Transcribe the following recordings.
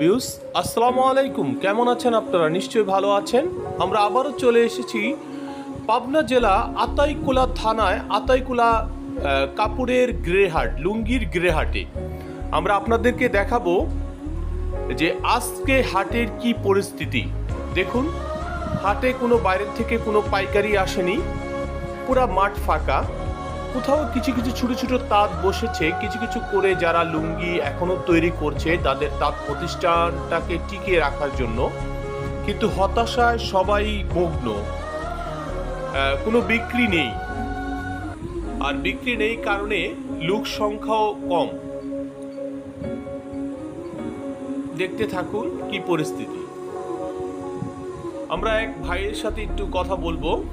Views আসসালামু আলাইকুম। কেমন আছেন আপনারা? নিশ্চয়ই ভালো আছেন। আমরা আবারও চলে এসেছি পাবনা জেলা আতাইকুলা থানায়, আতাইকুলা কাপড়ের গ্রেহাট, লুঙ্গির গ্রেহাটে। আমরা আপনাদেরকে দেখাবো যে আজকে হাটের কি পরিস্থিতি। দেখুন, হাটে কোনো বাইরের থেকে কোনো পাইকারি আসেনি, পুরা মাঠ ফাঁকা। কোথাও কিছু কিছু ছোট ছোট তাঁত বসেছে, কিছু কিছু করে যারা লুঙ্গি এখনও তৈরি করছে তাদের তাঁত প্রতিষ্ঠানটাকে টিকিয়ে রাখার জন্য। কিন্তু হতাশায় সবাই মগ্ন। কোনো বিক্রি নেই। আর বিক্রি নেই কারণে লোক সংখ্যাও কম। দেখতে থাকুন কি পরিস্থিতি। আমরা এক ভাইয়ের সাথে একটু কথা বলব।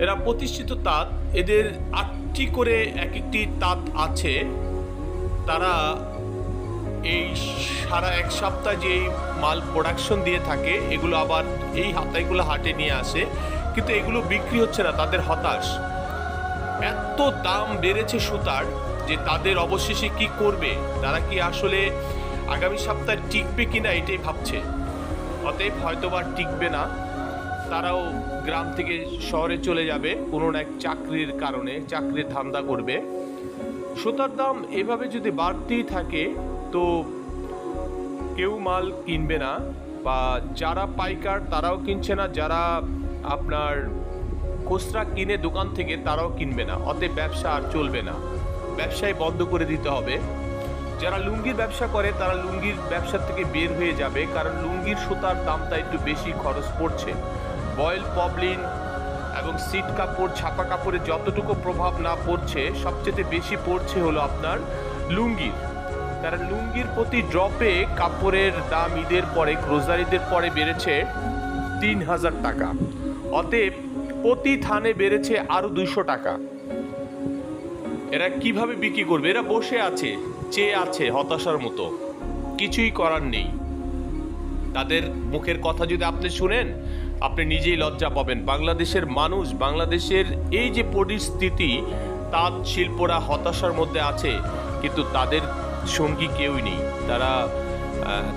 এরা প্রতিষ্ঠিত তাঁত এদের আটটি করে এক একটি তাঁত আছে। তারা এই সারা এক সপ্তাহ যে মাল প্রোডাকশন দিয়ে থাকে, এগুলো আবার এই হাতাইগুলো হাটে নিয়ে আসে। কিন্তু এগুলো বিক্রি হচ্ছে না, তাদের হতাশ। এত দাম বেড়েছে সুতার যে তাদের অবশেষে কি করবে? তারা কি আসলে আগামী সপ্তাহে টিকবে কিনা এটাই ভাবছে। অতএব হয়তো বা টিকবে না। তারাও গ্রাম থেকে শহরে চলে যাবে কোনো এক চাকরির কারণে, চাকরির ধান্দা করবে। সুতার দাম এভাবে যদি বাড়তেই থাকে, তো কেউ মাল কিনবে না, বা যারা পাইকার তারাও কিনছে না, যারা আপনার খুচরা কিনে দোকান থেকে তারাও কিনবে না, অতএব ব্যবসা আর চলবে না। ব্যবসায় বন্ধ করে দিতে হবে। যারা লুঙ্গির ব্যবসা করে, তারা লুঙ্গির ব্যবসা থেকে বের হয়ে যাবে, কারণ লুঙ্গির সুতার দামটা একটু বেশি খরচ পড়ছে। বয়েল পবলিন এবং সিট কাপড়, ছাপা কাপড়ে যতটুকু প্রভাব না পড়ছে সবচেয়ে বেশি পড়ছে হলো আপনার লুঙ্গির। কারণ লুঙ্গির প্রতি ড্রপে কাপড়ের দাম ঈদের পরে গ্রোজারিদের পরে বেড়েছে তিন হাজার টাকা। অতএব প্রতি থানে বেড়েছে আরও দুইশো টাকা। এরা কীভাবে বিক্রি করবে? এরা বসে আছে, চেয়ে আছে, হতাশার মতো। কিছুই করার নেই। তাদের মুখের কথা যদি আপনি শুনেন আপনি নিজেই লজ্জা পাবেন। বাংলাদেশের মানুষ, বাংলাদেশের এই যে পরিস্থিতি তাঁত শিল্পরা হতাশার মধ্যে আছে, কিন্তু তাদের সঙ্গী কেউই নেই। তারা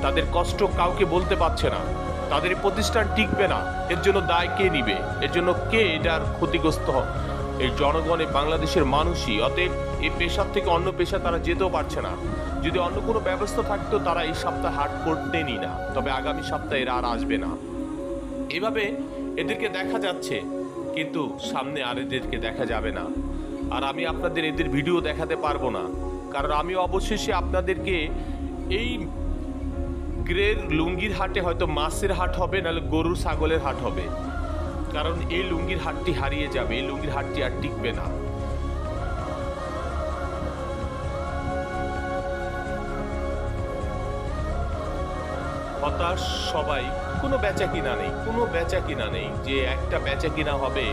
তাদের কষ্ট কাউকে বলতে পারছে না। তাদের প্রতিষ্ঠান টিকবে না। এর জন্য দায় কে নিবে? এর জন্য কে এটার ক্ষতিগ্রস্ত এই জনগণে বাংলাদেশের মানুষই, অতএব এই পেশার থেকে অন্য পেশা তারা যেতেও পারছে না। যদি অন্য কোনো ব্যবস্থা থাকতো, তারা এই সপ্তাহে হাট করতেনই না। তবে আগামী সপ্তাহে এরা আর আসবে না। এভাবে এদেরকে দেখা যাচ্ছে, কিন্তু সামনে আর এদেরকে দেখা যাবে না। আর আমি আপনাদের এদের ভিডিও দেখাতে পারব না। কারণ আমি অবশেষে আপনাদেরকে এই গ্রের লুঙ্গির হাটে হয়তো মাছের হাট হবে, নাহলে গরু ছাগলের হাট হবে। কারণ এই লুঙ্গির হাটটি হারিয়ে যাবে, এই লুঙ্গির হাটটি আর টিকবে না। হতাশ সবাই কোনো বেচা কিনা নেই, কোনো বেচা কিনা নেই যে একটা বেচা কিনা হবে,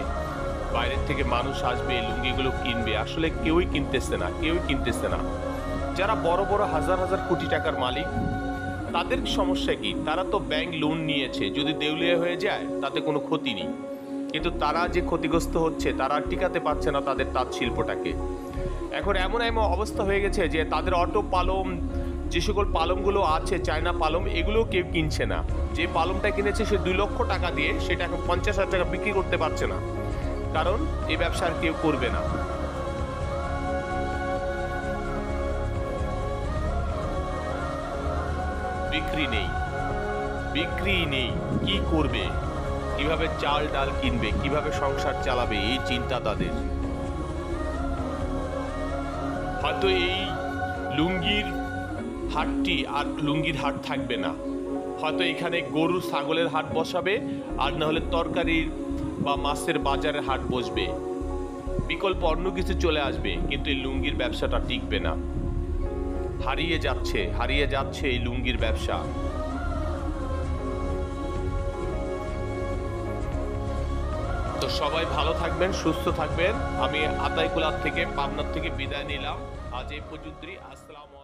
বাইরের থেকে মানুষ আসবে লুঙ্গিগুলো কিনবে। আসলে কেউই কিনতেছে না, কেউই কিনতেছে না। যারা বড় বড় হাজার হাজার কোটি টাকার মালিক, তাদের সমস্যা কি? তারা তো ব্যাংক লোন নিয়েছে, যদি দেউলিয়া হয়ে যায়, তাতে কোনো ক্ষতি নেই। কিন্তু তারা যে ক্ষতিগ্রস্ত হচ্ছে, তারা টিকাতে পারছে না তাদের তাঁত শিল্পটাকে এখন এমন এমন অবস্থা হয়ে গেছে যে তাদের অটো পালম যে সকল পালমগুলো আছে, চায়না পালম এগুলো কেউ কিনছে না। যে পালমটা কিনেছে সে দুই লক্ষ টাকা দিয়ে সেটা এখন পঞ্চাশ হাজার টাকা বিক্রি করতে পারছে না। কারণ এই ব্যবসা আর কেউ করবে না। বিক্রি নেই। বিক্রি নেই। কি করবে? কীভাবে চাল ডাল কিনবে? কীভাবে সংসার চালাবে? এই চিন্তা তাদের। হয়তো এই লুঙ্গির হাটটি আর লুঙ্গির হাট থাকবে না। হয়তো এখানে গরু ছাগলের হাট বসাবে, আর না হলে তরকারির বা মাছের বাজারের হাট বসবে। বিকল্প অন্য কিছু চলে আসবে, কিন্তু এই লুঙ্গির ব্যবসাটা টিকবে না। হারিয়ে যাচ্ছে হারিয়ে যাচ্ছে এই লুঙ্গির ব্যবসা। তো সবাই ভালো থাকবেন, সুস্থ থাকবেন। আমি আতাইকুলার থেকে পাবনার থেকে বিদায় নিলাম। আজ এই পর্যন্তই। আসসালামু